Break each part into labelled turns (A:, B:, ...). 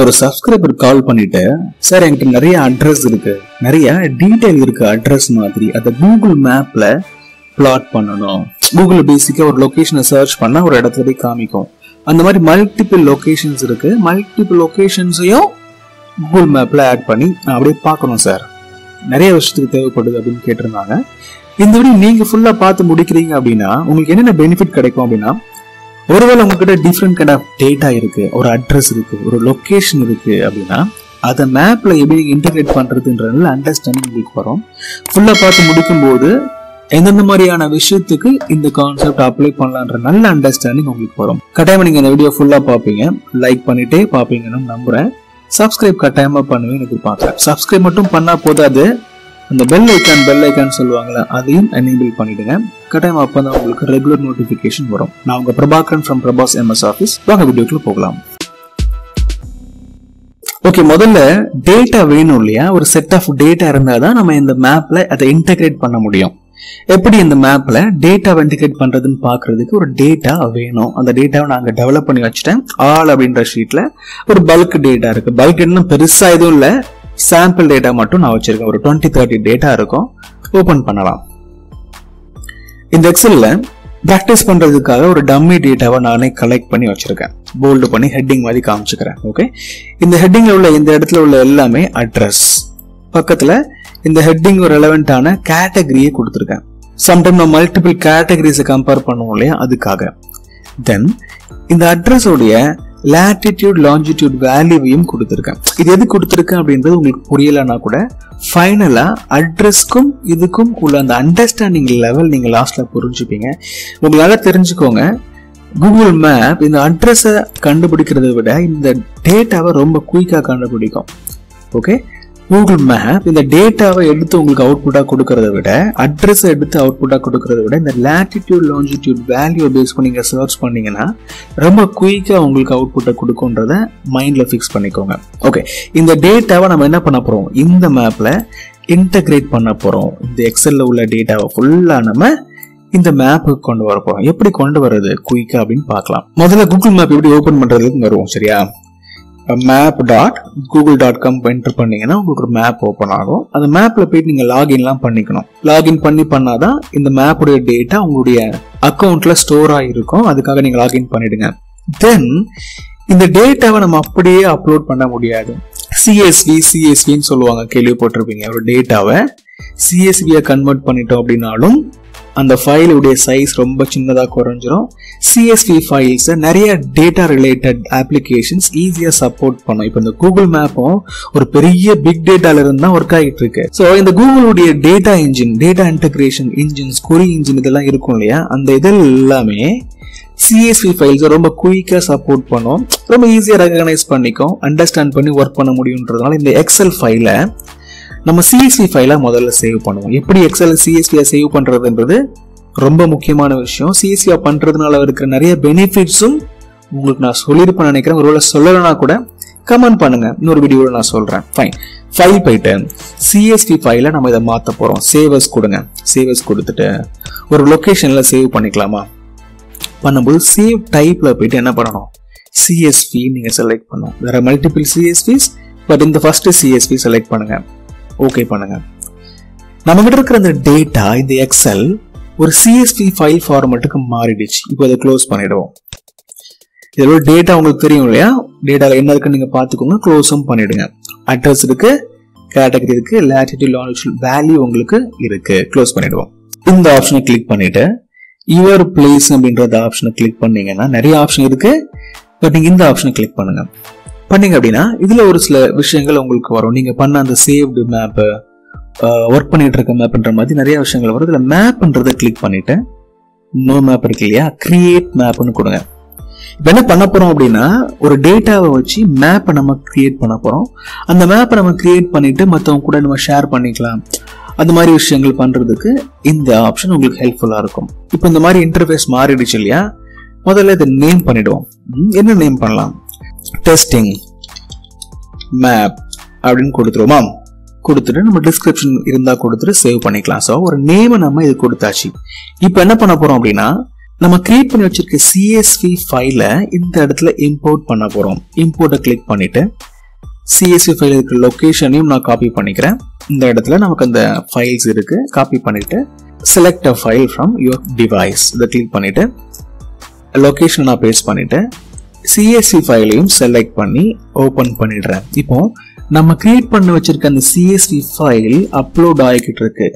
A: ஒரு சப்ஸ்கிரைபர் கால் பண்ணிட்டு சார் என்கிட்ட நிறைய அட்ரஸ் இருக்கு. நிறைய டீட்டெயில் இருக்கு அட்ரஸ் மாதிரி. அதை கூகுள் மேப்ல பிளாட் பண்ணணும். கூகுள் பேசிக்கா ஒரு லொகேஷனை சர்ச் பண்ணா ஒரு இடத்துல போய் காமிக்கும். அந்த மாதிரி மல்டிபிள் லொகேஷன்ஸ் இருக்கு. மல்டிபிள் லொகேஷன்ஸையும் கூகுள் மேப்ல ஆட் பண்ணி அப்படியே பார்க்கணும் சார் நிறைய வருஷத்துக்கு தேவைப்படுது அப்படின்னு கேட்டிருந்தாங்க. இந்த வீடியோ நீங்க ஃபுல்லா பார்த்து முடிக்கிறீங்க அப்படின்னா உங்களுக்கு என்னென்ன பெனிஃபிட் கிடைக்கும் அப்படின்னா ஒருவேளை உங்ககிட்ட டிஃப்ரெண்ட் கைண்ட் ஆஃப் டேட்டா இருக்கு ஒரு அட்ரஸ் இருக்கு ஒரு லொக்கேஷன் இருக்கு அப்படின்னா அதை மேப்ல எப்படி இன்டகிரேட் பண்றதுன்ற அண்டர்ஸ்டாண்டிங் உங்களுக்கு வரும். ஃபுல்லா பார்த்து முடிக்கும் போது எந்தெந்த மாதிரியான விஷயத்துக்கு இந்த கான்செப்ட் அப்ளை பண்ணலான்ற நல்ல அண்டர்ஸ்டாண்டிங் உங்களுக்கு வரும். கட்டாயமா நீங்க இந்த வீடியோ ஃபுல்லா பார்ப்பீங்க. லைக் பண்ணிட்டே பார்ப்பீங்கன்னு நம்புறேன். சப்ஸ்கிரைப் கட்டாயமா பண்ணுவேன்னு எதிர்பார்க்கிறேன். சப்ஸ்கிரைப் மட்டும் பண்ணா போதாது. அந்த பெல் ஐக்கான் பெல் ஐக்கான் சொல்லுவாங்கல்ல அதையும் எனேபிள் பண்ணிடுங்க. கட்டாயம் அப்போ தான் உங்களுக்கு ரெகுலர் நோட்டிஃபிகேஷன் வரும். நான் உங்க Prabhakaran from Prabhas MS office வாங்க வீடியோக்குள்ள போகலாம். ஓகே முதல்ல டேட்டா வேணும் இல்லையா? ஒரு செட் ஆஃப் டேட்டா இருந்தாதான் நம்ம இந்த மேப்ல அதை இன்டகிரேட் பண்ண முடியும். எப்படி இந்த மேப்ல டேட்டா இன்டிகேட் பண்றதுன்னு பாக்குறதுக்கு ஒரு டேட்டா வேணும். அந்த டேட்டாவை நாங்க டெவலப் பண்ணி வச்சுட்டேன். ஆல் அப்படின்ற ஷீட்ல ஒரு பல்க் டேட்டா இருக்கு. பல்க் என்ன பெருசா எதுவும் இல்லை. சாம்பிள் டேட்டா மட்டும் நான் வச்சிருக்கேன். ஒரு டுவெண்ட்டி தேர்ட்டி டேட்டா இருக்கும். ஓபன் பண்ணலாம். இந்த எக்ஸல்ல ப்ராக்டிஸ் பண்றதுக்காக ஒரு டம்மி டேட்டாவை நானே கலெக்ட் பண்ணி வச்சிருக்கேன். போல்டு பண்ணி ஹெட்டிங் மாதிரி காமிச்சுக்கிறேன். ஓகே இந்த ஹெட்டிங்ல உள்ள இந்த இடத்துல உள்ள எல்லாமே அட்ரஸ் பக்கத்துல இந்த ஹெட்டிங் ரெலவெண்டான கேட்டகரியை கொடுத்துருக்கேன். சம்டைம் நம்ம மல்டிபிள் கேட்டகரிஸை கம்பேர் பண்ணுவோம் இல்லையா? அதுக்காக. தென் இந்த அட்ரஸோடைய லேட்டிடியூட் லாஞ்சிடியூட் வேல்யூவையும் கொடுத்துருக்கேன் இது எது கொடுத்துருக்கேன் அப்படின்றது உங்களுக்கு புரியலைன்னா கூட ஃபைனலாக அட்ரஸ்க்கும் இதுக்கும் உள்ள அந்த அண்டர்ஸ்டாண்டிங் லெவல் நீங்கள் லாஸ்ட்டில் புரிஞ்சுப்பீங்க. உங்களால் தெரிஞ்சுக்கோங்க. கூகுள் மேப் இந்த அட்ரஸை கண்டுபிடிக்கிறத விட இந்த டேட்டாவை ரொம்ப குயிக்காக கண்டுபிடிக்கும். ஓகே கூகுள் மேப் இந்த டேட்டாவை எடுத்து உங்களுக்கு அவுட்புட்டா கொடுக்கறத விட அட்ரஸ் எடுத்து அவுட்புட்டா கொடுக்கறத விட இந்த லேட்டிடியூட் லாஞ்சிடியூட் வேல்யூ பேஸ் பண்ணி சர்ச் பண்ணீங்கன்னா ரொம்ப குயிக்காக உங்களுக்கு அவுட்புட்டை கொடுக்குன்றத மைண்டில் ஃபிக்ஸ் பண்ணிக்கோங்க. ஓகே இந்த டேட்டாவை நம்ம என்ன பண்ண போகிறோம் இந்த மேப்பில் இன்டகிரேட் பண்ண போகிறோம் இந்த எக்ஸலில் உள்ள டேட்டாவை ஃபுல்லாக நம்ம இந்த மேப்புக்கு கொண்டு வர போகிறோம் எப்படி கொண்டு வர்றது? குயிக்காக அப்படின்னு பார்க்கலாம். முதல்ல கூகுள் மேப் எப்படி ஓப்பன் பண்ணுறதுக்கு வருவோம் சரியா? Map dot Google dot com enter பண்ணீங்கன்னா உங்களுக்கு ஒரு மேப் ஓப்பன் ஆகும். அந்த மேப்ல போயிட்டு நீங்க லாகின்லாம் பண்ணிக்கணும். லாகின் பண்ணி பண்ணாதான் இந்த மேப்புடைய டேட்டா உங்களுடைய அக்கௌண்ட்ல ஸ்டோர் ஆகிருக்கும் அதுக்காக நீங்க லாகின் பண்ணிடுங்க. தென் இந்த டேட்டாவை நம்ம அப்படியே அப்லோட் பண்ண முடியாது. சிஎஸ்வி சிஎஸ்வின்னு சொல்லுவாங்க கேள்விப்பட்டிருப்பீங்க. ஒரு டேட்டாவை சிஎஸ்வியை கன்வெர்ட் பண்ணிட்டோம் அப்படின்னாலும் அந்த ஃபைலுடைய சைஸ் ரொம்ப சின்னதாக குறைஞ்சிரும். சிஎஸ்பி ஃபைல்ஸை நிறைய டேட்டா ரிலேட்டட் அப்ளிகேஷன்ஸ் ஈஸியாக சப்போர்ட் பண்ணும். இப்போ இந்த கூகுள் மேப்பும் ஒரு பெரிய பிக் டேட்டால இருந்து தான் ஒர்க் ஆகிட்டு இருக்கு. ஸோ இந்த கூகுளுடைய data engine data integration engines query engine இதெல்லாம் இருக்கும் இல்லையா? அந்த இதில் எல்லாமே சிஎஸ்வி ஃபைல்ஸை ரொம்ப குயிக்காக சப்போர்ட் பண்ணும். ரொம்ப ஈஸியாக ரெகனைஸ் பண்ணிக்கும் அண்டர்ஸ்டாண்ட் பண்ணி ஒர்க் பண்ண முடியுன்றதுனால இந்த எக்ஸல் ஃபைலை நம்ம சிஎஸ்வி ஃபைலை முதல்ல சேவ் பண்ணுவோம். எப்படி எக்ஸல் சிஎஸ்வியை சேவ் பண்ணுறதுன்றது ரொம்ப முக்கியமான விஷயம். சிஎஸ்வியாக பண்ணுறதுனால இருக்கிற நிறைய பெனிஃபிட்ஸும் உங்களுக்கு நான் சொல்லியிருப்பேன் நினைக்கிறேன். ஒருவேளை சொல்லலைன்னா கூட கமெண்ட் பண்ணுங்க. இன்னொரு வீடியோவில் நான் சொல்கிறேன் ஃபைன் ஃபைல் போயிட்டு சிஎஸ்டி ஃபைலை நம்ம இதை மாற்ற போகிறோம் சேவர்ஸ் கொடுங்க. சேவர்ஸ் கொடுத்துட்டு ஒரு லொக்கேஷனில் சேவ் பண்ணிக்கலாமா? பண்ணும்போது சேவ் டைப்பில் போயிட்டு என்ன பண்ணணும்? சிஎஸ்பி நீங்கள் செலக்ட் பண்ணணும். வேறு மல்டிபிள் சிஎஸ்பிஸ் பட் இந்த ஃபஸ்ட்டு சிஎஸ்பி செலக்ட் பண்ணுங்கள் ஓகே பண்ணுங்க. நம்ம கிட்ட இருக்கிற அந்த டேட்டா இந்த எக்ஸல் ஒரு சிஎஸ்டி ஃபைல் ஃபார்மேட்டுக்கு மாறிடுச்சு. இப்போ அதை க்ளோஸ் பண்ணிடுவோம். இதோட டேட்டா உங்களுக்கு தெரியும் இல்லையா? டேட்டாவில் என்ன இருக்குன்னு நீங்க பாத்துக்கோங்க க்ளோஸும் பண்ணிடுங்க. அட்ரஸ் இருக்கு கேட்டகரி இருக்கு லேட்டிடியூட் லாங்கிடியூட் வேல்யூ உங்களுக்கு இருக்கு. க்ளோஸ் பண்ணிடுவோம். இந்த ஆப்ஷனை கிளிக் பண்ணிட்டு யுவர் பிளேஸ் அப்படின்ற ஆப்ஷனை கிளிக் பண்ணீங்கன்னா நிறைய ஆப்ஷன் இருக்கு. பட் நீங்க இந்த ஆப்ஷனை கிளிக் பண்ணுங்க. பண்ணீங்க அப்படின்னா இதில் ஒரு சில விஷயங்கள் உங்களுக்கு வரும். நீங்கள் பண்ண அந்த சேவ்டு மேப்பு ஒர்க் பண்ணிகிட்டு இருக்க மேப்ன்ற மாதிரி நிறைய விஷயங்கள் வரும். இதில் மேப்ன்றதை கிளிக் பண்ணிவிட்டு நோ மேப் இருக்கு இல்லையா? கிரியேட் மேப்னு கொடுங்க. இப்போ என்ன பண்ண போகிறோம் அப்படின்னா ஒரு டேட்டாவை வச்சு மேப்பை நம்ம கிரியேட் பண்ண போகிறோம் அந்த மேப்பை நம்ம கிரியேட் பண்ணிவிட்டு மற்றவங்க கூட நம்ம ஷேர் பண்ணிக்கலாம். அந்த மாதிரி விஷயங்கள் பண்ணுறதுக்கு இந்த ஆப்ஷன் உங்களுக்கு ஹெல்ப்ஃபுல்லாக இருக்கும். இப்போ இந்த மாதிரி இன்டர்ஃபேஸ் மாறிடுச்சு இல்லையா? முதல்ல இதை நேம் பண்ணிவிடுவோம் ம், என்ன நேம் பண்ணலாம்? டெஸ்டிங் மேப் அப்படின்னு கொடுத்துருவோமா? கொடுத்துட்டு நம்ம டிஸ்கிரிப்ஷன் இருந்தால் கொடுத்துட்டு சேவ் பண்ணிக்கலாம். ஸோ ஒரு நேமை நம்ம இது கொடுத்தாச்சு. இப்போ என்ன பண்ண போகிறோம் அப்படின்னா நம்ம கிரியேட் பண்ணி வச்சிருக்க சிஎஸ்வி ஃபைல இந்த இடத்துல இம்போர்ட் பண்ண போகிறோம் இம்போர்ட்டை கிளிக் பண்ணிட்டு சிஎஸ்வி ஃபைல் இருக்கிற லொக்கேஷனையும் நான் காப்பி பண்ணிக்கிறேன். இந்த இடத்துல நமக்கு அந்த ஃபைல்ஸ் இருக்கு. காப்பி பண்ணிட்டு select a file from your device இதை கிளிக் பண்ணிட்டு லொக்கேஷன் நான் பேஸ்ட் பண்ணிட்டு சிஎஸ்சி ஃபைலையும் செலக்ட் பண்ணி ஓப்பன் பண்ணிடுறேன். இப்போ நம்ம கிரியேட் பண்ணி வச்சிருக்க அந்த சிஎஸ்சி ஃபைல் அப்லோட் ஆகிக்கிட்டு இருக்கு.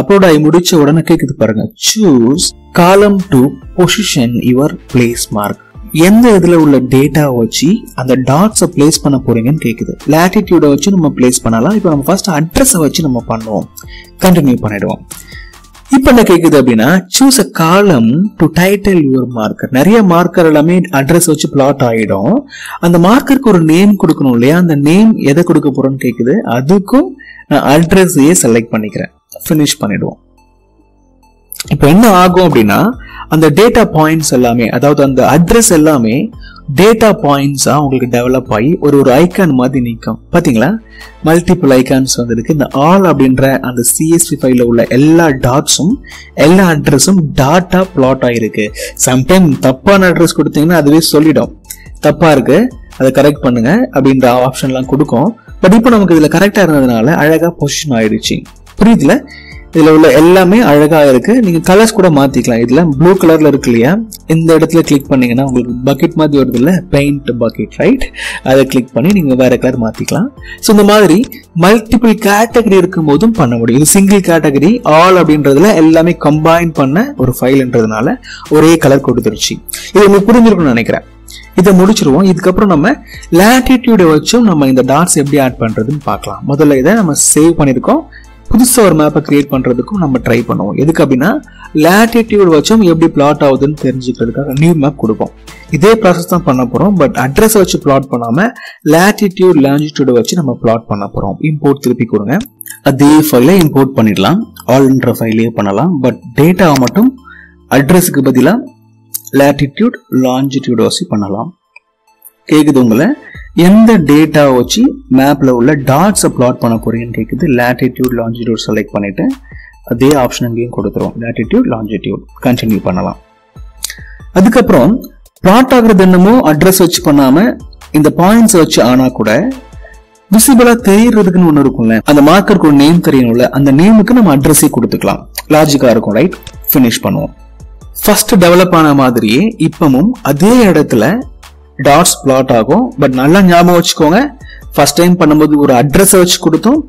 A: அப்லோட் ஆகி முடிச்ச உடனே கேட்குது பாருங்க. Choose column to position your placemark எந்த இதுல உள்ள டேட்டா வச்சு அந்த டாட்ஸை பிளேஸ் பண்ண போறீங்கன்னு கேக்குது. லேட்டிடியூட வச்சு நம்ம பிளேஸ் பண்ணலாம். இப்போ நம்ம ஃபர்ஸ்ட் அட்ரஸை வச்சு நம்ம பண்ணுவோம். கண்டினியூ பண்ணிடுவோம். இப்போ என்ன கேக்குது அப்படின்னா choose a column to title your marker நிறைய மார்க்கர் எல்லாமே அட்ரஸ் வச்சு பிளாட் ஆயிடும். அந்த மார்க்கருக்கு ஒரு நேம் கொடுக்கணும் இல்லையா? அந்த நேம் எதை கொடுக்க போறோம்னு கேக்குது? அதுக்கும் நான் அட்ரஸையே செலக்ட் பண்ணிக்கிறேன். ஃபினிஷ் பண்ணிடுவோம். இப்போ என்ன ஆகும் அப்படின்னா அந்த டேட்டா பாயிண்ட்ஸ் எல்லாமே அதாவது அந்த அட்ரஸ் எல்லாமே டேட்டா பாயிண்ட்ஸாக உங்களுக்கு டெவலப் ஆகி ஒரு ஒரு ஐக்கான் மாதிரி நிற்கும் பார்த்தீங்களா மல்டிபிள் ஐக்கான்ஸ் வந்துருக்கு. இந்த ஆல் அப்படின்ற அந்த சிஎஸ்பி ஃபைலில் உள்ள எல்லா டாட்ஸும் எல்லா அட்ரஸும் டாட்டா பிளாட் ஆகிருக்கு சம்டைம் தப்பான அட்ரஸ் கொடுத்தீங்கன்னா அதுவே சொல்லிடும். தப்பாக இருக்கு. அதை கரெக்ட் பண்ணுங்க அப்படின்ற ஆப்ஷன்லாம் கொடுக்கும். பட் இப்போ நமக்கு இதில் கரெக்டாக இருந்ததுனால அழகாக பொசிஷன் ஆயிடுச்சு. புரியுதுல? இதில் உள்ள எல்லாமே அழகாக இருக்கு. நீங்கள் கலர்ஸ் கூட மாற்றிக்கலாம் இதில் ப்ளூ கலர்ல இருக்கு இல்லையா? இந்த இடத்துல கிளிக் பண்ணீங்கன்னா உங்களுக்கு பக்கெட் மாதிரி வருது இல்லை? பெயிண்ட் பக்கெட் ரைட் அதை கிளிக் பண்ணி நீங்கள் வேற கலர் மாற்றிக்கலாம் ஸோ இந்த மாதிரி மல்டிபிள் கேட்டகரி இருக்கும் போதும் பண்ண முடியும். இது சிங்கிள் கேட்டகரி ஆல் அப்படின்றதுல எல்லாமே கம்பைன் பண்ண ஒரு ஃபைல்ன்றதுனால ஒரே கலர் கொடுத்துருச்சு. இது உங்களுக்கு புரிஞ்சிருக்கும்னு நினைக்கிறேன். இதை முடிச்சிருவோம். இதுக்கப்புறம் நம்ம லேட்டிடியூடை வச்சும் நம்ம இந்த டாட்ஸ் எப்படி ஆட் பண்ணுறதுன்னு பார்க்கலாம். முதல்ல இதை நம்ம சேவ் பண்ணியிருக்கோம். புதுசாக ஒரு மேப்பை கிரியேட் பண்ணுறதுக்கும் நம்ம ட்ரை பண்ணுவோம். எதுக்கு அப்படின்னா லேட்டிடியூட் வச்சும் எப்படி பிளாட் ஆகுதுன்னு தெரிஞ்சுக்கிறதுக்காக நியூ மேப் கொடுப்போம். இதே ப்ராசஸ் தான் பண்ண போகிறோம் பட் அட்ரஸ் வச்சு பிளாட் பண்ணாமல் லேட்டிடியூட் லாங்கிடியூடை வச்சு நம்ம பிளாட் பண்ண போகிறோம் இம்போர்ட் திருப்பி கொடுங்க. அதே ஃபைலை இம்போர்ட் பண்ணிடலாம். ஆல்ன்ற ஃபைலே பண்ணலாம். பட் டேட்டாவை மட்டும் அட்ரஸுக்கு பதிலாக லேட்டிடியூட் லாஞ்சிடியூட் வச்சு பண்ணலாம். கேட்குது உங்களை? எந்த டேட்டா வச்சு மேப்பில் உள்ள டாட்ஸை பிளாட் பண்ண போறீங்கன்னு கேட்குது லேட்டிடியூட் லாஞ்சிடியூட் செலக்ட் பண்ணிட்டு அதே ஆப்ஷன் அங்கேயும் கொடுத்துரும் லேட்டிடியூட் லாஞ்சிடியூட் கண்டினியூ பண்ணலாம். அதுக்கப்புறம் பிளாட் ஆகுறது என்னமோ அட்ரஸ் வச்சு பண்ணாமல் இந்த பாயிண்ட்ஸை வச்சு ஆனால் கூட விசிபிளா தெரியறதுக்குன்னு ஒன்று இருக்கும்ல. அந்த மார்க்கருக்கு ஒரு நேம் தெரியணும்ல. அந்த நேமுக்கு நம்ம அட்ரஸே கொடுத்துக்கலாம். லாஜிக்கா இருக்கும் ரைட் ஃபினிஷ் பண்ணுவோம். ஃபர்ஸ்ட் டெவலப் ஆன மாதிரியே இப்பமும் அதே இடத்துல டாட்ஸ் பிளாட் ஆகும். பட் நல்லா ஞாபகம் வச்சுக்கோங்க. ஃபர்ஸ்ட் டைம் பண்ணும்போது ஒரு அட்ரஸை வச்சு கொடுத்தோம்.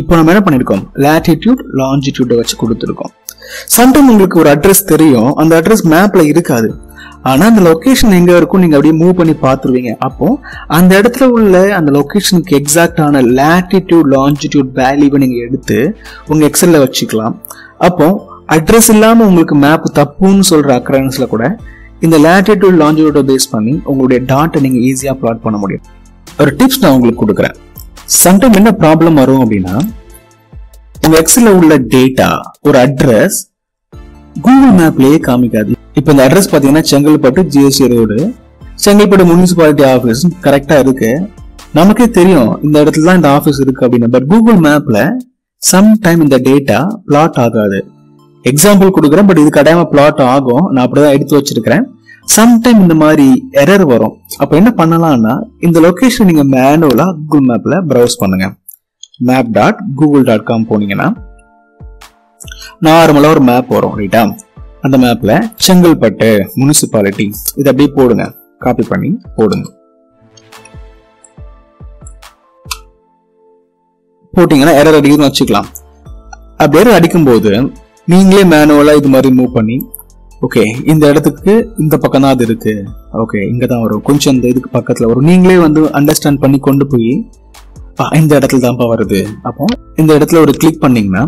A: இப்போ நம்ம என்ன பண்ணியிருக்கோம் லேட்டிடியூட் லாஞ்சிடியூட வச்சு கொடுத்துருக்கோம். சம்டைம் உங்களுக்கு ஒரு அட்ரஸ் தெரியும். அந்த அட்ரஸ் மேப்ல இருக்காது. ஆனா அந்த லொகேஷன் எங்க இருக்கும் நீங்க அப்படியே மூவ் பண்ணி பார்த்துருவீங்க. அப்போ அந்த இடத்துல உள்ள அந்த லொகேஷனுக்கு எக்ஸாக்டான லேட்டிடியூட் லாஞ்சிடியூட் வேல்யூவை நீங்கள் எடுத்து உங்க எக்ஸலில் வச்சுக்கலாம். அப்போ அட்ரஸ் இல்லாமல் உங்களுக்கு மேப் தப்புன்னு சொல்கிற அக்கரன்ஸ்ல கூட இந்த லேட்டிடியூட் லாஞ்சிடியூட பேஸ் பண்ணி உங்களுடைய டாட்டை நீங்க ஈஸியா பிளாட் பண்ண முடியும். ஒரு டிப்ஸ் நான் உங்களுக்கு கொடுக்குறேன். சம்டைம் என்ன ப்ராப்ளம் வரும் அப்படின்னா உங்கள் எக்ஸில் உள்ள டேட்டா ஒரு அட்ரஸ் கூகுள் மேப்லயே காமிக்காது. இப்போ இந்த அட்ரஸ் பாத்தீங்கன்னா Chengalpattu GST road Chengalpattu municipality office கரெக்டா இருக்கு. நமக்கே தெரியும் இந்த இடத்துல தான் இந்த ஆஃபீஸ் இருக்கு அப்படின்னு. பட் கூகுள் மேப்ல சம்டைம் இந்த டேட்டா பிளாட் ஆகாது. எக்ஸாம்பிள் கொடுக்குறேன் பட் இது கடையாம பிளாட் ஆகும். நான் அப்படிதான் எடுத்து வச்சிருக்கிறேன். சம்டைம் இந்த மாதிரி எரர் வரும். அப்ப என்ன பண்ணலாம்னா இந்த லொகேஷன் நீங்க மேனுவலா கூகுள் மேப்ல ப்ரௌஸ் பண்ணுங்க map dot Google dot com போனீங்கன்னா நார்மலா ஒரு மேப் வரும் ரைட்டா அந்த மேப்ல செங்கல்பட்டு முனிசிபாலிட்டி இது அப்படியே போடுங்க. காப்பி பண்ணி போடுங்க. போட்டீங்கன்னா எரர் அடிக்குதுன்னு வச்சுக்கலாம். அப்படி எரர் அடிக்கும்போது நீங்களே மேனுவலா இது மாதிரி மூவ் பண்ணி ஓகே இந்த இடத்துக்கு இந்த பக்கம் தான் அது இருக்கு. ஓகே இங்கே தான் வரும். கொஞ்சம் இந்த இதுக்கு பக்கத்துல வரும். நீங்களே வந்து அண்டர்ஸ்டாண்ட் பண்ணி கொண்டு போய் இந்த இடத்துல தான்ப்பா வருது. அப்போ இந்த இடத்துல ஒரு கிளிக் பண்ணீங்கன்னா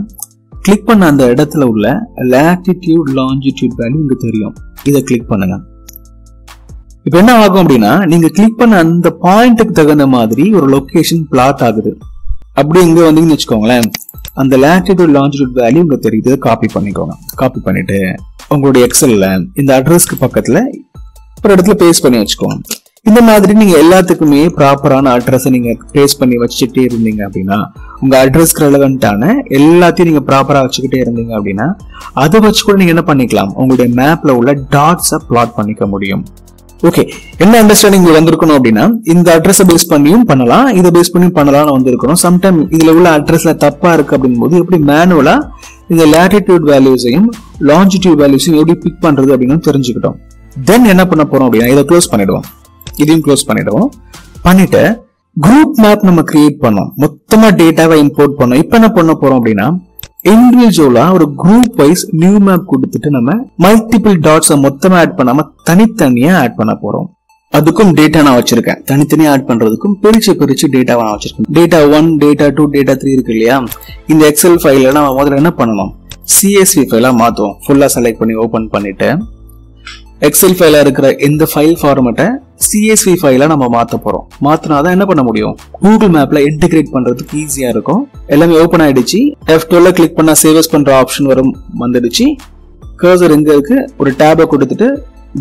A: கிளிக் பண்ண அந்த இடத்துல உள்ள லேட்டிடியூட் லாஞ்சிடியூட் வேல்யூ உங்களுக்கு தெரியும். இதை கிளிக் பண்ணுங்க. இப்போ என்ன ஆகும் அப்படின்னா நீங்க கிளிக் பண்ண அந்த பாயிண்ட்டுக்கு தகுந்த மாதிரி ஒரு லொகேஷன் பிளாட் ஆகுது. அப்படி இங்க வந்தீங்கன்னு வச்சுக்கோங்களேன் அந்த லேட்டிடியூட் லாஞ்சிடியூட் வேல்யூ இங்க தெரியுது காப்பி பண்ணிக்கோங்க. காப்பி பண்ணிட்டு உங்களுடைய எக்ஸல்ல இந்த அட்ரஸ்க்கு பக்கத்துல ஒரு இடத்துல பேஸ்ட் பண்ணி வச்சுக்கோங்க. இந்த மாதிரி நீங்க எல்லாத்துக்குமே ப்ராப்பரான அட்ரஸ் நீங்க பேஸ்ட் பண்ணி வச்சுட்டே இருந்தீங்க அப்படின்னா உங்க அட்ரஸ்க்கு ரெலவென்ட்டான எல்லாத்தையும் நீங்க ப்ராப்பரா வச்சுக்கிட்டே இருந்தீங்க அப்படின்னா அதை வச்சு கூட நீங்க என்ன பண்ணிக்கலாம்? உங்களுடைய மேப்ல உள்ள டாட்ஸை பிளாட் பண்ணிக்க முடியும். ஓகே என்ன அண்டர்ஸ்டாண்டிங் வந்திருக்கணும் அப்படின்னா இந்த அட்ரஸை பேஸ் பண்ணியும் பண்ணலாம். இதை பேஸ் பண்ணியும் பண்ணலாம்னு வந்திருக்கணும். சம்டைம் இதுல உள்ள அட்ரஸ்ல தப்பா இருக்கு அப்படிங்கும்போது எப்படி மேனுவலா இந்த லேட்டிடியூட் வேல்யூஸையும் லாஞ்சிடியூட் வேல்யூஸையும் எப்படி பிக் பண்றது அப்படின்னு தெரிஞ்சுக்கிட்டோம். தென் என்ன பண்ண போறோம் அப்படின்னா இதை க்ளோஸ் பண்ணிடுவோம். இதையும் க்ளோஸ் பண்ணிடுவோம். பண்ணிட்டு குரூப் மேப் நம்ம கிரியேட் பண்ணோம். மொத்தமா டேட்டாவை இம்போர்ட் பண்ணோம். இப்போ என்ன பண்ண போறோம் அப்படின்னா இண்டிவிஜுவலா ஒரு குரூப் வைஸ் நியூ மேப் கொடுத்துட்டு நம்ம மல்டிபிள் டாட்ஸை மொத்தமா ஆட் பண்ணாம தனித்தனியா ஆட் பண்ண போறோம். அதுக்கும் டேட்டா நான் வச்சிருக்கேன். தனித்தனியா ஆட் பண்றதுக்கும் பிரிச்சு பிரிச்சு டேட்டாவை நான் வச்சிருக்கேன். Data one data two data three இருக்கு இல்லையா? இந்த எக்ஸல் ஃபைல நம்ம முதல்ல என்ன பண்ணணும்? சிஎஸ்வி ஃபைலா மாத்துவோம். ஃபுல்லா செலக்ட் பண்ணி ஓபன் பண்ணிட்டு எக்ஸல் ஃபைல இருக்கிற இந்த ஃபைல் ஃபார்மேட்டை சிஎஸ்வி ஃபைலா நம்ம மாத்த போறோம். மாத்தினாதான் என்ன பண்ண முடியும்? கூகுள் மேப்ல இன்டிகிரேட் பண்றதுக்கு ஈஸியா இருக்கும். எல்லாமே ஓப்பன் ஆயிடுச்சு. எஃப் டுவெல்ல கிளிக் பண்ணா சேவஸ் பண்ற ஆப்ஷன் வரும் வந்துடுச்சு. கர்சர் எங்க இருக்கு. ஒரு டேபை கொடுத்துட்டு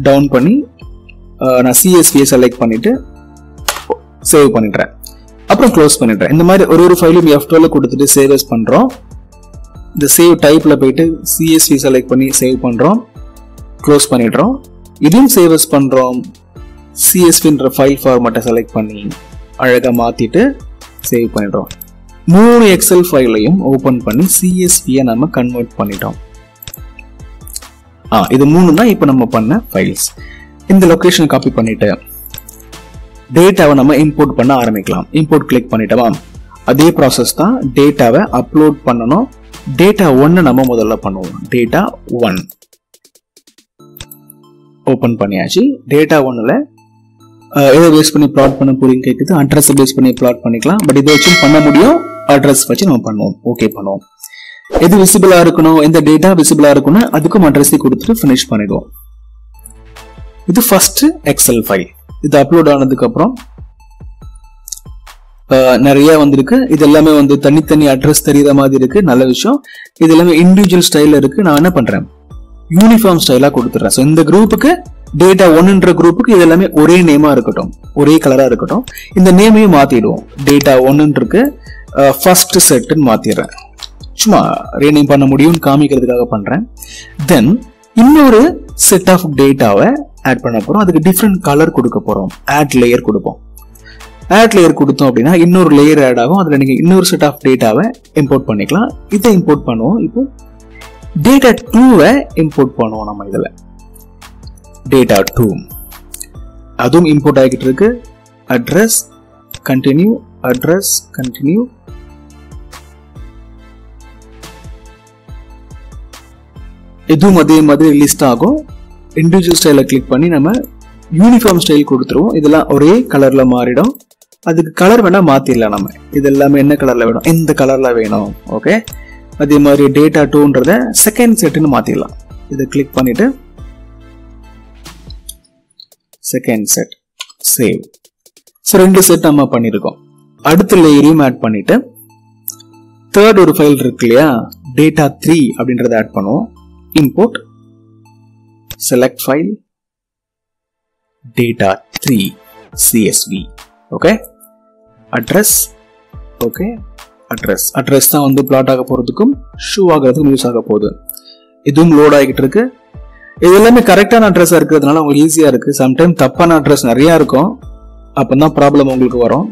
A: டவுன் பண்ணி நான் சிஎஸ்வியை செலக்ட் பண்ணிட்டு சேவ் பண்ணிடுறேன். அப்புறம் க்ளோஸ் பண்ணிடுறேன். இந்த மாதிரி ஒரு ஒரு ஃபைலும் எஃப் டுவெல்ல கொடுத்துட்டு சேவஸ் பண்றோம். இந்த சேவ் டைப்ல போயிட்டு சிஎஸ்வி செலக்ட் பண்ணி சேவ் பண்றோம். க்ளோஸ் பண்ணிடுறோம். இதையும் சேவஸ் பண்றோம். சிஎஸ்பின்ற ஃபைல் ஃபார்மேட்டை செலக்ட் பண்ணி அழகா மாத்திட்டு சேவ் பண்ணிடுறோம். மூணு எக்ஸல் ஃபைலையும் ஓப்பன் பண்ணி சிஎஸ்பியை நம்ம கன்வெர்ட் பண்ணிட்டோம். ஆ இது மூணு தான் இப்போ நம்ம பண்ண ஃபைல்ஸ் இந்த லொகேஷன் காப்பி பண்ணிட்டு டேட்டாவை நம்ம இம்போர்ட் பண்ண ஆரம்பிக்கலாம். இம்போர்ட் கிளிக் பண்ணிட்டோமா? அதே ப்ராசஸ் தான் டேட்டாவை அப்லோட் பண்ணணும். டேட்டா ஒன்னு நம்ம முதல்ல பண்ணுவோம். டேட்டா ஒன் ஓப்பன் பண்ணியாச்சு. டேட்டா ஒன்றில் எதை பேஸ் பண்ணி ப்ளாட் பண்ண போறீங்க கேட்குது அட்ரஸ் பேஸ் பண்ணி ப்ளாட் பண்ணிக்கலாம். பட் இதை வச்சும் பண்ண முடியும். அட்ரஸ் வச்சு நம்ம பண்ணுவோம். ஓகே பண்ணுவோம். எது விசிபிளாக இருக்கணும்? எந்த டேட்டா விசிபிளாக இருக்கணும் அதுக்கும் அட்ரஸை கொடுத்துட்டு ஃபினிஷ் பண்ணிடுவோம். இது ஃபர்ஸ்ட் எக்ஸல் ஃபைல் இது அப்லோட் ஆனதுக்கப்புறம் நிறைய வந்திருக்கு. இது எல்லாமே வந்து தனித்தனி அட்ரஸ் தெரியுற மாதிரி இருக்கு. நல்ல விஷயம். இது எல்லாமே இண்டிவிஜுவல் ஸ்டைல இருக்கு. நான் என்ன பண்றேன்? யூனிஃபார்ம் ஸ்டைலா கொடுத்துட்றேன். ஸோ இந்த குரூப்புக்கு டேட்டா ஒன்னுன்ற குரூப்புக்கு இது எல்லாமே ஒரே நேமா இருக்கட்டும். ஒரே கலரா இருக்கட்டும். இந்த நேமையும் மாத்திடுவோம். டேட்டா ஒன்னுன்றிருக்கு ஃபர்ஸ்ட் uh, செட்டுன்னு மாத்திடுறேன். சும்மா ரீநேம் பண்ண முடியும்னு காமிக்கிறதுக்காக பண்றேன். தென் இன்னொரு செட் ஆஃப் டேட்டாவை ஆட் பண்ண போறோம். அதுக்கு டிஃப்ரெண்ட் கலர் கொடுக்க போறோம். ஆட் லேயர் கொடுப்போம். ஆட் லேயர் கொடுத்தோம் அப்படின்னா இன்னொரு லேயர் ஆட் ஆகும். அதுல நீங்க இன்னொரு செட் ஆஃப் டேட்டாவை இம்போர்ட் பண்ணிக்கலாம். இதை இம்போர்ட் பண்ணுவோம். இப்போ டேட்டா டூவை இம்போர்ட் பண்ணுவோம் நம்ம இதுல. டேட்டா டூ அதுவும் இம்போர்ட் ஆகிட்டு இருக்கு. அட்ரஸ் கண்டினியூ அட்ரஸ் கண்டினியூ இதுவும் அதே மாதிரி லிஸ்ட் ஆகும். இண்டிவிஜுவல் ஸ்டைலை கிளிக் பண்ணி நம்ம யூனிஃபார்ம் ஸ்டைல் கொடுத்துருவோம். இதெல்லாம் ஒரே கலர்ல மாறிடும். அதுக்கு கலர் வேணா மாற்றிடலாம் நம்ம. இது எல்லாமே என்ன கலர்ல வேணும்? எந்த கலர்ல வேணும்? ஓகே அதே மாதிரி டேட்டா டூன்றத செகண்ட் செட்னு மாத்திடலாம். இதை கிளிக் பண்ணிட்டு செகண்ட் செட் சேவ் ஸோ ரெண்டு செட் நம்ம பண்ணியிருக்கோம் அடுத்த லேயரையும் ஆட் பண்ணிவிட்டு தேர்ட் ஒரு ஃபைல் இருக்கு இல்லையா? டேட்டா த்ரீ அப்படின்றத ஆட் பண்ணுவோம். Import select file data three CSV okay address okay address address தான் வந்து பிளாட் ஆக போகிறதுக்கும் ஷூ ஆகிறதுக்கும் யூஸ் ஆக போகுது. இதுவும் லோட் ஆகிட்டு இருக்கு. இது எல்லாமே கரெக்டான அட்ரஸாக இருக்கிறதுனால உங்களுக்கு ஈஸியா இருக்கு. சம்டைம் தப்பான அட்ரஸ் நிறைய இருக்கும். அப்பதான் ப்ராப்ளம் உங்களுக்கு வரும்.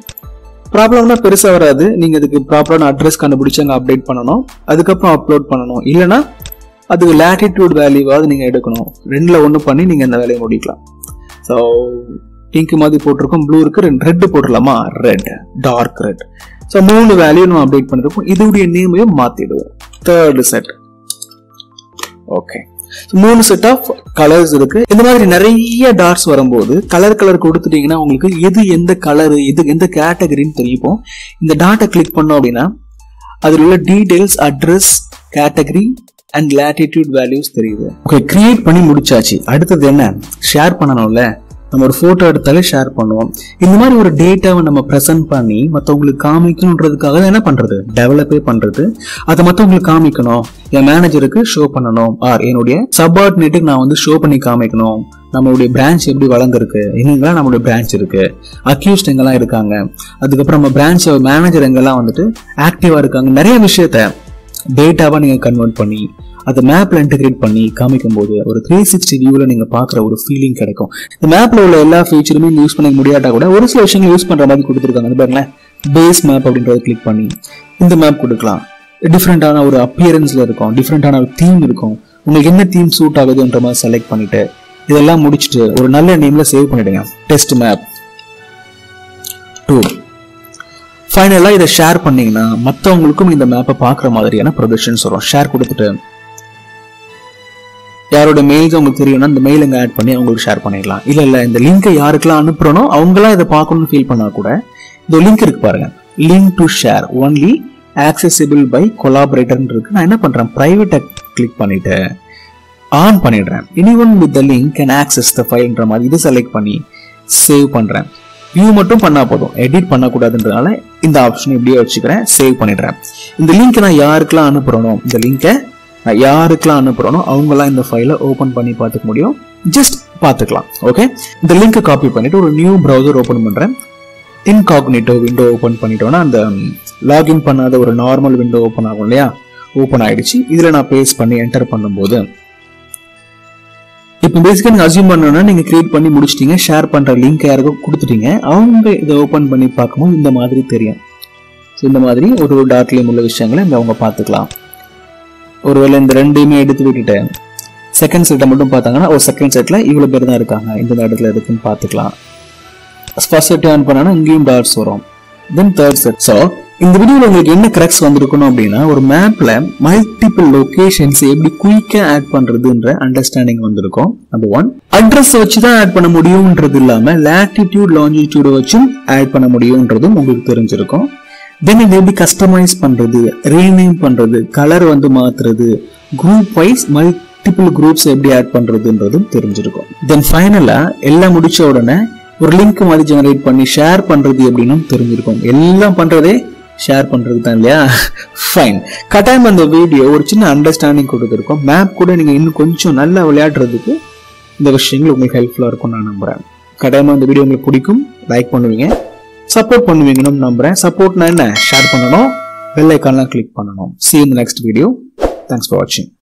A: ப்ராப்ளம்னா பெருசா வராது. நீங்கள் அதுக்கு ப்ராப்பரான அட்ரஸ் கண்டுபிடிச்சி அங்கே அப்டேட் பண்ணணும். அதுக்கப்புறம் அப்லோட் பண்ணணும். இல்லைனா அதுக்கு லேட்டிடியூட் வேல்யூவாவது நீங்க எடுக்கணும். ரெண்டில் ஒண்ணு பண்ணி நீங்க இந்த வேலையை முடிக்கலாம். ஸோ பிங்க் மாதிரி போட்டிருக்கோம் ப்ளூ இருக்கு ரெண்டு ரெட் போட்டுடலாமா? ரெட் டார்க் ரெட் ஸோ மூணு வேல்யூ நம்ம அப்டேட் பண்ணிருக்கோம் இதோடைய நேமையும் மாத்திடுவோம். தேர்ட் செட் ஓகே மூணு செட் ஆஃப் கலர்ஸ் இருக்கு. இந்த மாதிரி நிறைய டாட்ஸ் வரும்போது கலர் கலர் கொடுத்துட்டீங்கன்னா உங்களுக்கு எது எந்த கலர் எது எந்த கேட்டகரின்னு தெரியும். இந்த டாட்டை கிளிக் பண்ணோம் அப்படின்னா அதில் உள்ள details address category and latitude values தெரியுது. ஓகே கிரியேட் பண்ணி முடிச்சாச்சு. அடுத்தது என்ன? ஷேர் பண்ணணும்ல. நம்ம ஒரு ஃபோட்டோ எடுத்தாலே ஷேர் பண்ணுவோம். இந்த மாதிரி ஒரு டேட்டாவை நம்ம ப்ரெசென்ட் பண்ணி மற்றவங்களுக்கு காமிக்கணுன்றதுக்காக தான் என்ன பண்ணுறது டெவலப்பே பண்ணுறது அதை மற்றவங்களுக்கு காமிக்கணும். என் மேனேஜருக்கு ஷோ பண்ணணும். ஆர் என்னுடைய சப்பார்டினேட்டுக்கு நான் வந்து ஷோ பண்ணி காமிக்கணும். நம்மளுடைய பிரான்ச் எப்படி வளர்ந்துருக்கு? எங்கெல்லாம் நம்மளுடைய பிரான்ச் இருக்கு. அக்யூஸ்ட் எங்கெல்லாம் இருக்காங்க? அதுக்கப்புறம் நம்ம பிரான்ச் மேனேஜர் எங்கெல்லாம் வந்துட்டு ஆக்டிவா இருக்காங்க? நிறைய விஷயத்த டேட்டாவாக நீங்க கன்வெர்ட் பண்ணி அதை மேப்ல இன்டகிரேட் பண்ணி காமிக்கும் போது ஒரு த்ரீ சிக்ஸ்டி வியூல நீங்க பாக்குற ஒரு ஃபீலிங் கிடைக்கும். இந்த மேப்ல உள்ள எல்லா ஃபீச்சருமே யூஸ் பண்ண முடியாட்டா கூட ஒரு சில விஷயங்கள் யூஸ் பண்ற மாதிரி கொடுத்துருக்காங்க. அது பாருங்களேன். பேஸ் மேப் அப்படின்றத கிளிக் பண்ணி இந்த மேப் கொடுக்கலாம். டிஃப்ரெண்டான ஒரு அப்பியரன்ஸ்ல இருக்கும். டிஃப்ரெண்டான ஒரு தீம் இருக்கும். உங்களுக்கு என்ன தீம் சூட் ஆகுதுன்ற மாதிரி செலக்ட் பண்ணிட்டு இதெல்லாம் முடிச்சுட்டு ஒரு நல்ல நேம்ல சேவ் பண்ணிடுங்க. டெஸ்ட் மேப் டூ ஃபைனலாக இதை ஷேர் பண்ணீங்கன்னா மற்றவங்களுக்கும் இந்த மேப்பை பார்க்குற மாதிரியான ப்ரொடக்ஷன்ஸ் வரும். ஷேர் கொடுத்துட்டு யாரோட மெயில்ஸ் உங்களுக்கு தெரியும்னா இந்த மெயில் இங்கே ஆட் பண்ணி அவங்களுக்கு ஷேர் பண்ணிடலாம். இல்லை இல்லை இந்த லிங்கை யாருக்கெல்லாம் அனுப்புகிறனோ அவங்களாம் இதை பார்க்கணும்னு ஃபீல் பண்ணால் கூட இந்த லிங்க் இருக்கு பாருங்க. Link to share only accessible by கொலாபரேட்டர்னு இருக்கு. நான் என்ன பண்ணுறேன் ப்ரைவேட்டை கிளிக் பண்ணிட்டு ஆன் பண்ணிடுறேன். Any one with the link can access the ஃபைல்ன்ற மாதிரி இது செலக்ட் பண்ணி சேவ் பண்ணுறேன் வியூ மட்டும் பண்ணால் போதும். எடிட் பண்ணக்கூடாதுன்றதுனால இந்த ஆப்ஷன் இப்படியே வச்சுக்கிறேன் சேவ் பண்ணிடுறேன். இந்த லிங்க் நான் யாருக்கெல்லாம் அனுப்புகிறனோ இந்த லிங்கை நான் யாருக்கெல்லாம் அனுப்புகிறோனோ அவங்கெல்லாம் இந்த ஃபைலை ஓப்பன் பண்ணி பார்த்துக்க முடியும். ஜஸ்ட் பார்த்துக்கலாம் ஓகே இந்த லிங்க்கை காப்பி பண்ணிட்டு ஒரு நியூ ப்ரௌசர் ஓப்பன் பண்றேன். இன்காக்னிட்டோ விண்டோ ஓப்பன் பண்ணிட்டோம்னா அந்த லாகின் பண்ணாத ஒரு நார்மல் விண்டோ ஓப்பன் ஆகும் இல்லையா? ஓப்பன் ஆயிடுச்சு. இதுல நான் பேஸ்ட் பண்ணி என்டர் பண்ணும்போது இப்போ பேசிக்காக நீங்கள் அசியூம் பண்ணணும்னா நீங்கள் கிரியேட் பண்ணி முடிச்சிட்டீங்க ஷேர் பண்ணுற லிங்க் யாருக்கும் கொடுத்துட்டீங்க. அவங்க இதை ஓப்பன் பண்ணி பார்க்கும்போது இந்த மாதிரி தெரியும். ஸோ இந்த மாதிரி ஒரு ஒரு டாட்லேயும் உள்ள விஷயங்களை இங்கே அவங்க பார்த்துக்கலாம். ஒருவேளை இந்த ரெண்டையுமே எடுத்து விட்டுட்டு செகண்ட் செட்டை மட்டும் பார்த்தாங்கன்னா ஒரு செகண்ட் செட்டில் இவ்வளோ பேர் தான் இருக்காங்க. இந்த இடத்துல இருக்குன்னு பார்த்துக்கலாம். ஃபர்ஸ்ட் செட் ஆன் பண்ணாங்கன்னா இங்கேயும் டாட்ஸ் வரும். தென் தேர்ட் செட் ஸோ இந்த வீடியோவில் உங்களுக்கு என்ன கிரக்ஸ் வந்திருக்கணும் அப்படின்னா ஒரு மேப்ல மல்டிபிள் லொகேஷன்ஸ் எப்படி குயிக்காக ஆட் பண்றதுன்ற அண்டர்ஸ்டாண்டிங் வந்திருக்கும். நம்பர் ஒன் அட்ரஸ் வச்சு தான் ஆட் பண்ண முடியும்ன்றது இல்லாமல் லேட்டிடியூட் லாங்கிடியூடை வச்சும் ஆட் பண்ண முடியும்ன்றதும் உங்களுக்கு தெரிஞ்சிருக்கும். தென் இது எப்படி கஸ்டமைஸ் பண்ணுறது ரீநேம் பண்றது கலர் வந்து மாற்றுறது குரூப் வைஸ் மல்டிபிள் குரூப்ஸ் எப்படி ஆட் பண்ணுறதுன்றதும் தெரிஞ்சிருக்கும். தென் ஃபைனலாக எல்லாம் முடித்த உடனே ஒரு லிங்க் மாதிரி ஜெனரேட் பண்ணி ஷேர் பண்ணுறது எப்படின்னும் தெரிஞ்சிருக்கும். எல்லாம் பண்ணுறதே ஷேர் பண்ணுறது தான் இல்லையா? ஃபைன் கட்டாயம் அந்த வீடியோ ஒரு சின்ன அண்டர்ஸ்டாண்டிங் கொடுத்துருக்கோம். மேப் கூட நீங்கள் இன்னும் கொஞ்சம் நல்லா விளையாடுறதுக்கு இந்த விஷயங்கள் உங்களுக்கு ஹெல்ப்ஃபுல்லாக இருக்கும் நான் நம்புறேன். கட்டாயமா இந்த வீடியோ உங்களுக்கு பிடிக்கும் லைக் பண்ணுவீங்க. சப்போர்ட் பண்ணுவீங்கன்னு நம்புறேன். சப்போர்ட்னா என்ன? ஷேர் பண்ணணும். பெல் ஐக்கான்லாம் கிளிக் பண்ணணும். சி இந்த நெக்ஸ்ட் வீடியோ தேங்க்ஸ் ஃபார் வாட்சிங்